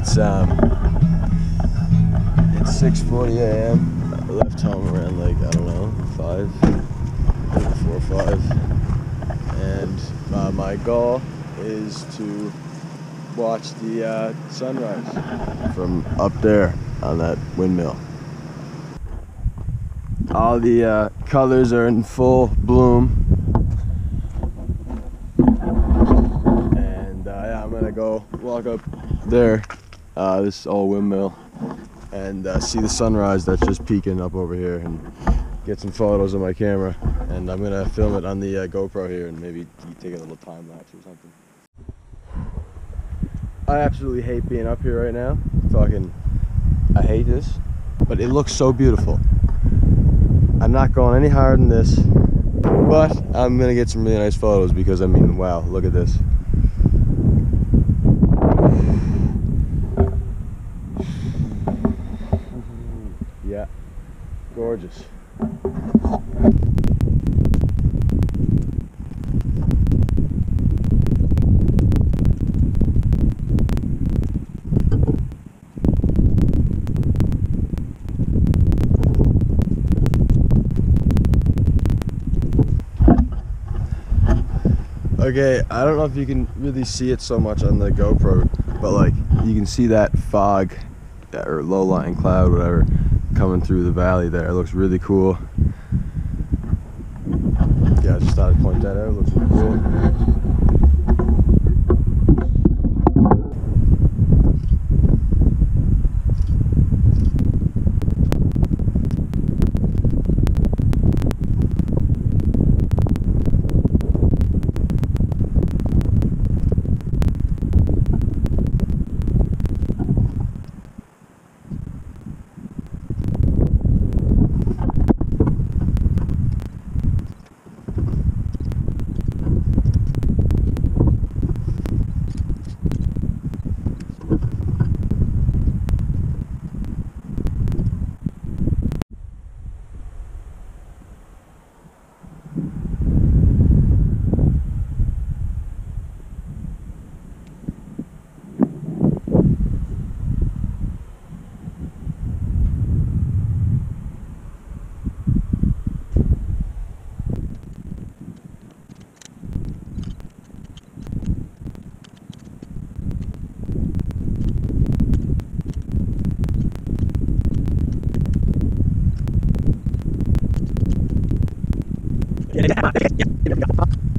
It's um, it's 6:40 a.m. I left home around like I don't know five, four or five, and uh, my goal is to watch the uh, sunrise from up there on that windmill. All the uh, colors are in full bloom. And uh, yeah, I'm gonna go walk up there, uh, this all windmill, and uh, see the sunrise that's just peeking up over here and get some photos on my camera. And I'm gonna film it on the uh, GoPro here and maybe take a little time lapse or something. I absolutely hate being up here right now. Fucking, I hate this, but it looks so beautiful. I'm not going any higher than this, but I'm gonna get some really nice photos because I mean, wow, look at this. Yeah, gorgeous. Okay, I don't know if you can really see it so much on the GoPro, but like you can see that fog or low-lying cloud, whatever, coming through the valley there. It looks really cool. يعني إحنا ما فيش يعني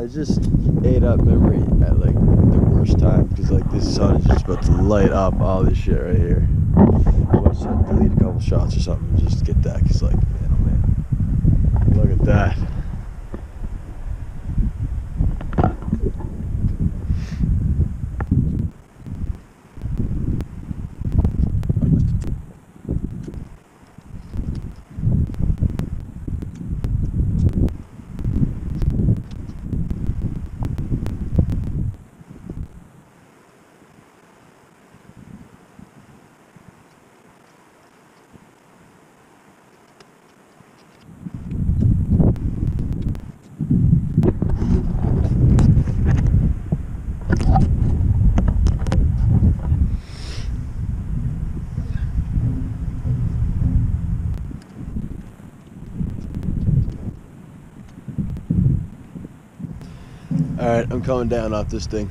I just ate up memory at like the worst time because like this sun is just about to light up all this shit right here. I'm gonna delete a couple shots or something just to get that because like man oh man, look at that. All right, I'm coming down off this thing.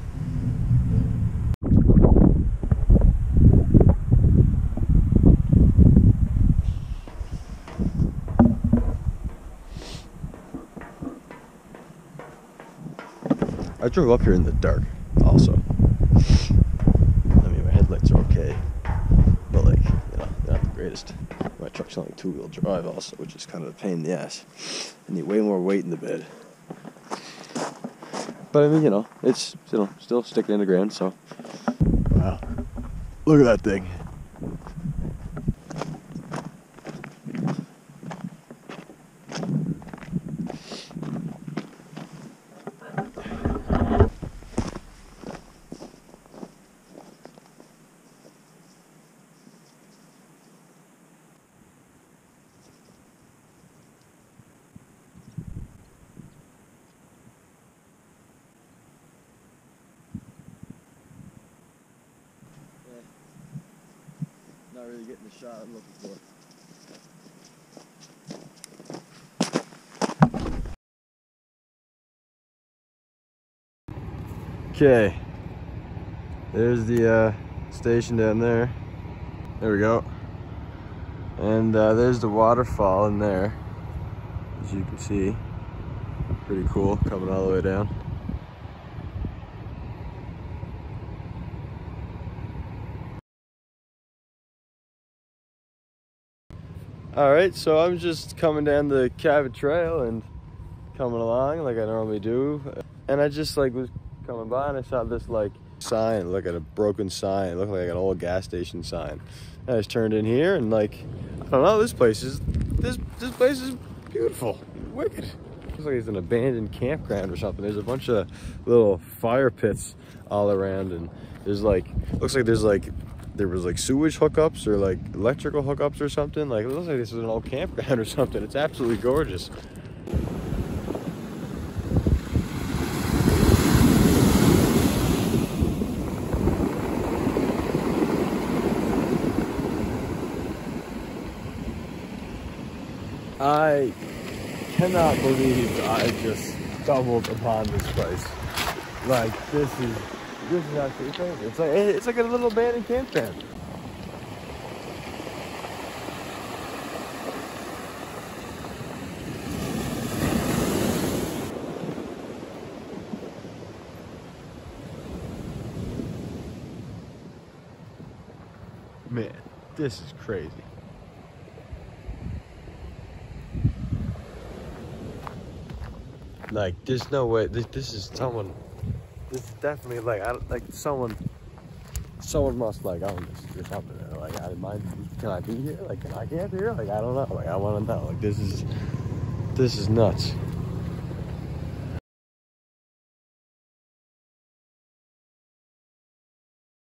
I drove up here in the dark, also. I mean, my headlights are okay, but like, you know, they're not the greatest. My truck's only two-wheel drive, also, which is kind of a pain in the ass. I need way more weight in the bed. But I mean, you know, it's you know still sticking in the ground. So, wow, Look at that thing. Not really getting the shot I'm looking for. Okay, there's the uh, station down there. There we go. And uh, there's the waterfall in there, as you can see. Pretty cool, coming all the way down. All right, so I'm just coming down the Cabot Trail and coming along like I normally do. And I just like was coming by and I saw this like sign, look at a broken sign, looked like an old gas station sign. And I just turned in here and like, I don't know, this place is, this, this place is beautiful, wicked. Looks like it's an abandoned campground or something. There's a bunch of little fire pits all around and there's like, looks like there's like there was like sewage hookups or like electrical hookups or something. Like it looks like this is an old campground or something. It's absolutely gorgeous. I cannot believe I just stumbled upon this place. Like this is this is actually crazy. It's like it's like a little abandoned campground. Man, this is crazy. Like, there's no way. This, this is someone. This is definitely like, I like someone. Someone must like own this or something. Like, I mind. Can I be here? Like, can I camp here? Like, I don't know. Like, I want to know. Like, this is. This is nuts.